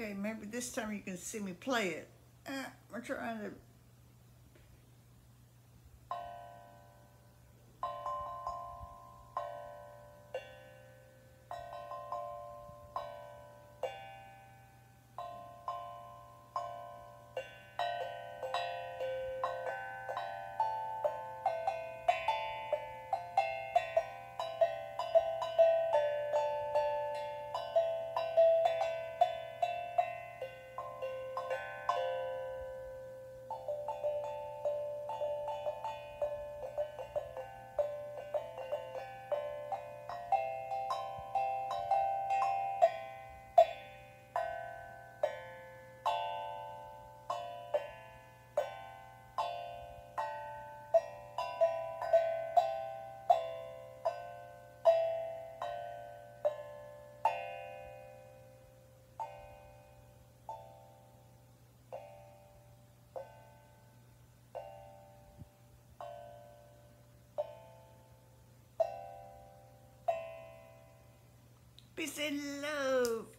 Okay, maybe this time you can see me play it. Uh, we're trying to And love.